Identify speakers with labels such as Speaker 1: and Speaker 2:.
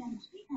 Speaker 1: Namaste.